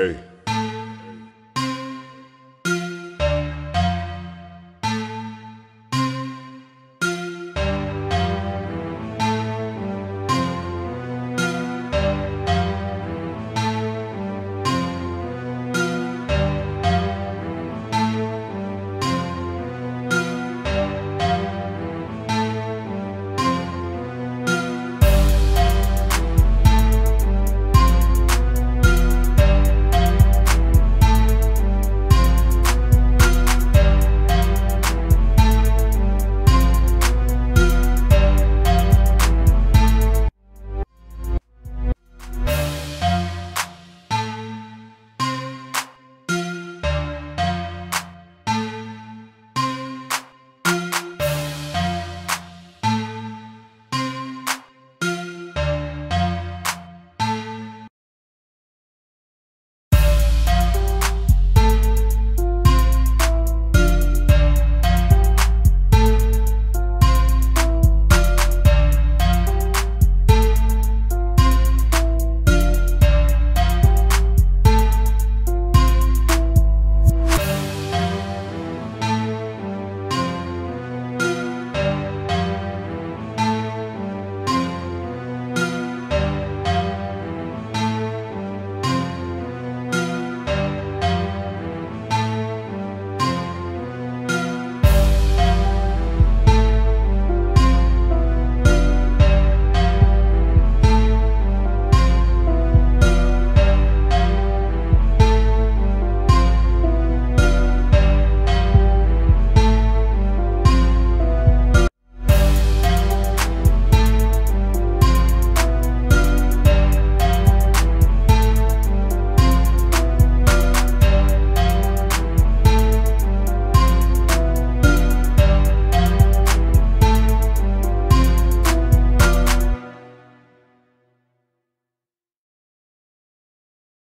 Hey.